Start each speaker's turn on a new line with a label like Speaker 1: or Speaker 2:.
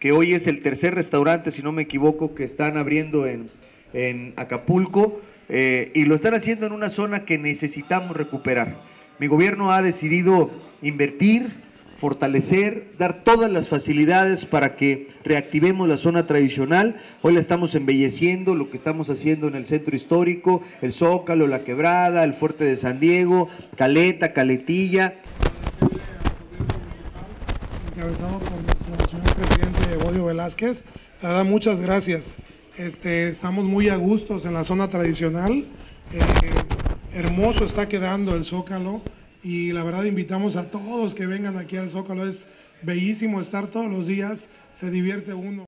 Speaker 1: que hoy es el tercer restaurante, si no me equivoco, que están abriendo en, en Acapulco, eh, y lo están haciendo en una zona que necesitamos recuperar. Mi gobierno ha decidido invertir, fortalecer, dar todas las facilidades para que reactivemos la zona tradicional. Hoy la estamos embelleciendo, lo que estamos haciendo en el centro histórico, el Zócalo, la Quebrada, el Fuerte de San Diego, Caleta, Caletilla.
Speaker 2: Encabezado por Velázquez. La muchas gracias. Este, estamos muy a gustos en la zona tradicional. Eh, hermoso está quedando el Zócalo y la verdad invitamos a todos que vengan aquí al Zócalo. Es bellísimo estar todos los días, se divierte uno.